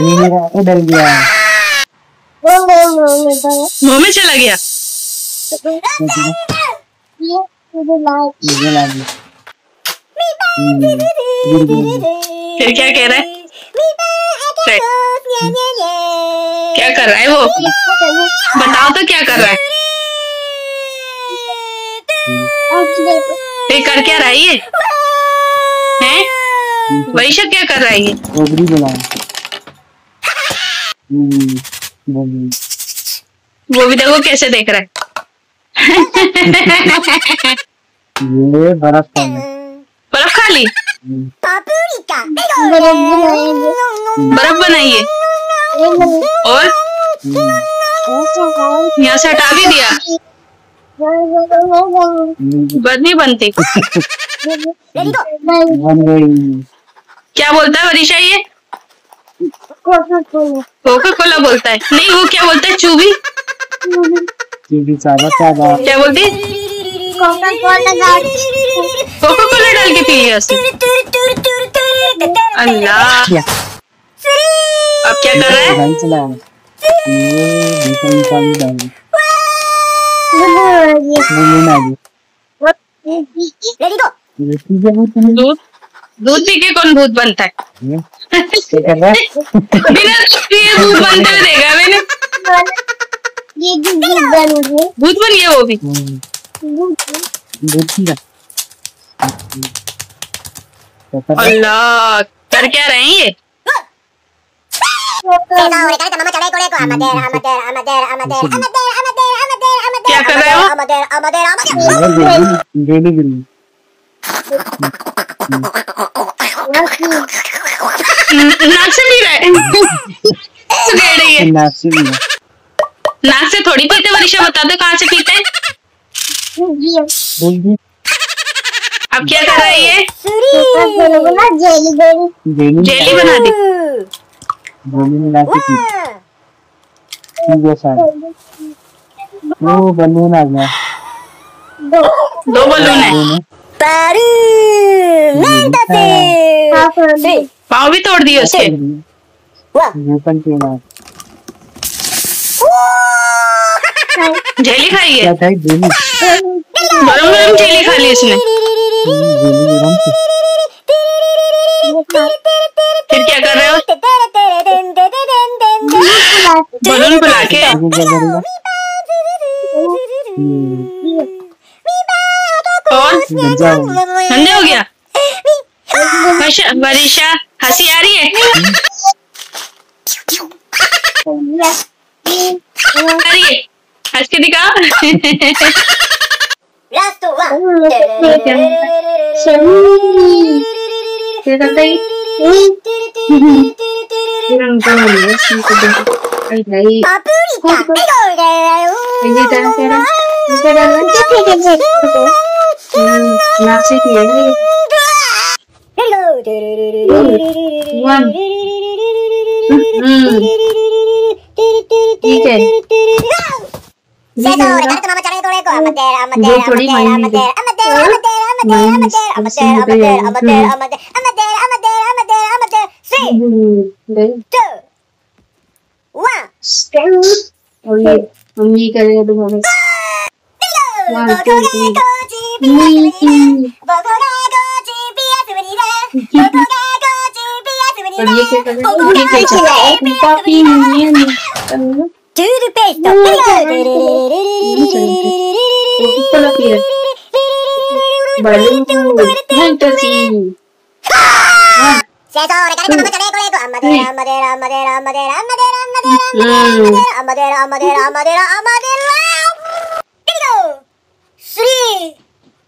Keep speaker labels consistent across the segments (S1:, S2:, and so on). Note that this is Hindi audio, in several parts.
S1: मेरा उधर गया।
S2: मुँह में चला गया। फिर क्या कह रहा है? क्या कर रहा है वो? बताओ तो क्या कर रहा है? ये कर क्या रहा है ये? हैं? वैशा क्या कर रहा है ये?
S1: बुलाया हम्म,
S2: वो भी देखो कैसे देख रहा है।
S1: ये बर्फ़ का है।
S2: बर्फ़ खा ली
S1: हम्म,
S2: बर्फ़ बनाइए। और?
S1: हम्म,
S2: यहाँ से हटा भी दिया।
S1: हम्म,
S2: नहीं बनती। क्या बोलता है वरीशा ये? कोका कोला बोलता है। नहीं वो क्या बोलता है? चूबी
S1: चीटी चाबा चाबा
S2: क्या बोलती है? कोका कोला डाल के पी लिया उसने। अल्लाह। अब क्या कर रहा है?
S1: ये निकाल डाली।
S2: दूध? दूध पी के कौन भूत बनता है? बिना भूत बनते हुए देखा मैंने भूत बन गया वो भी
S1: हम्म, दूध क्या कर
S2: अल्लाह कर क्या रहे हैं ये क्या कर रहे हो नाक से पी रहा है सुगड़ रही है
S1: नासी भी है
S2: नाक से थोड़ी पीते वरिशा बता दो कहाँ से पीते हैं। अब क्या कर रहा है जेली बना दी
S1: डेली मिला के पी पी जैसा वो बलून आ गया
S2: दो बलून है।
S1: दोनों
S2: पाँव भी तोड़ दिए उसके।
S1: ये
S2: जेली खाई है? गरम गरम जेली खा ली इसने। फिर क्या कर रहे हो? बलून बुला के।
S1: गंजा हो गया।
S2: ठंडे हो गया वरिशा हँसी आ रही है आ रही है हंस के दिखा क्या करता है नाक से पिया वन ठीक है और ये मम्मी करेगा तुम्हारे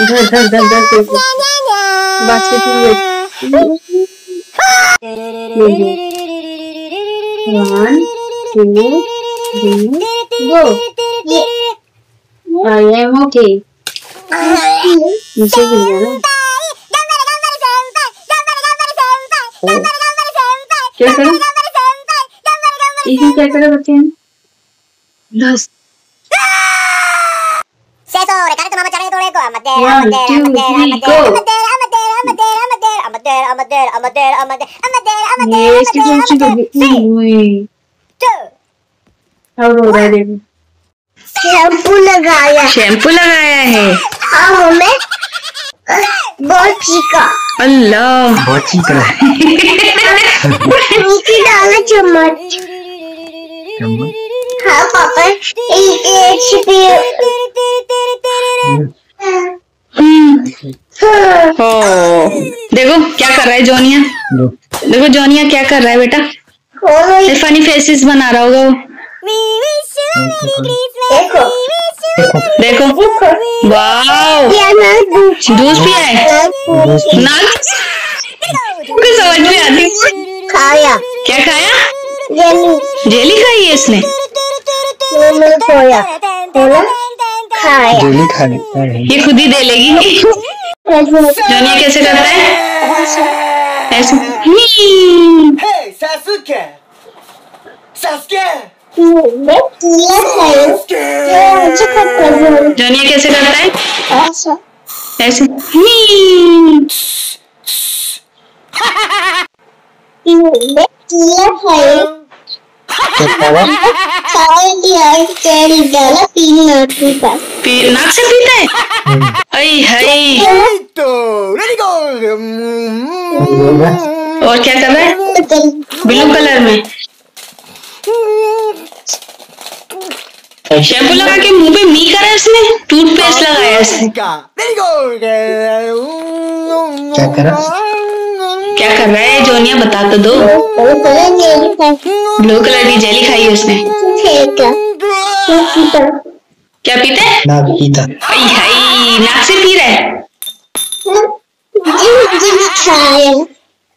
S2: धर धर धर धर कर बास्केट में बैठ one
S3: two three go I am okay नीचे गिर गया ना क्या करें इसमें क्या करें बच्चे हम दस
S4: Sesore, kan itu mama caranya tuh lego amatir,
S3: One,
S4: amatir,
S3: two,
S4: amatir,
S3: three,
S4: amatir,
S3: go.
S4: amatir, amatir, amatir, amatir, amatir, amatir, amatir, amatir, amatir, amatir,
S3: ये इसकी
S4: amatir,
S3: कौन सी
S4: amatir.
S3: गई हुई
S4: Two.
S3: अब रो रहा है देखो
S4: शैम्पू लगाया
S3: शैम्पू लगाया है
S4: हाँ मम्मी बहुत चीका
S3: अल्लाह
S5: बहुत चीक है
S4: नीचे डाला चम्मच
S5: चम्मच।
S4: हाँ पापा एक एक छिपी
S3: देखो क्या कर रहा है जोनिया? देखो जोनिया क्या कर रहा है बेटा? फनी फेसेस बना रहा होगा वो।
S4: देखो।
S3: देखो। वाओ जूस पिया है? नाक को समझ में आती?
S4: खाया।
S3: क्या खाया?
S4: जेली
S3: जेली खाई है इसने?
S4: मैंने खोया। खाया
S5: जेली खा
S3: ये खुद ही दे लेगी। जॉनी कैसे करता है ऐसे
S4: हे सासुके सासुके
S3: जॉनी कैसे करता है
S4: ऐसे
S5: Power.
S4: Child, dear, tell Della, peanut, peanut.
S3: पी नाक से पीता है? आई हाय!
S6: Let it go!
S3: और क्या कर रहा है? ब्लू कलर में। शैम्पू लगा के मुँह पे मी करा इसने टूथपेस्ट लगाया इसने!
S5: क्या करा
S3: क्या कर रहा है जोनिया बता तो दो। ब्लू कलर की जेली खाई है उसने। क्या पीता है?
S5: ना पीता।
S3: आई हाय नाक से पी रहा है?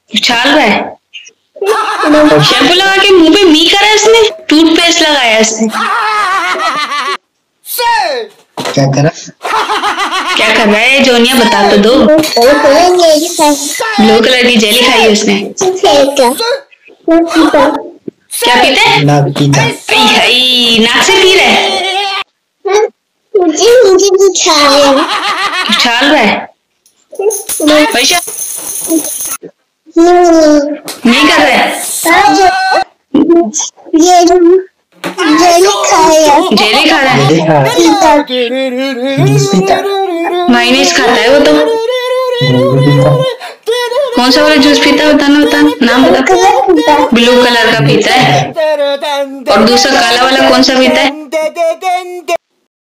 S3: उछाल रहा है? शैम्पू लगा के मुँह पे मी करा इसने टूथपेस्ट लगाया इसने
S5: क्या करा?
S3: क्या कर रहा है? जोनिया बता तो दो। ब्लू कलर की जेली खाई है उसने। क्या पीता है?
S5: ना पीता।
S3: नाक से पी रहा है?
S4: मुझे मुझे दिखाया
S3: उछाल रहा? है वैशा नहीं कर रहा?
S4: ये जेली
S5: जेली
S3: जेली खा रहा है।
S5: खा रहा है
S3: माइनीस खाता है वो तो। कौन सा वाला जूस पीता है? बताना बताना नाम बता ब्लू कलर का पीता है। और दूसरा काला वाला कौन सा पीता है?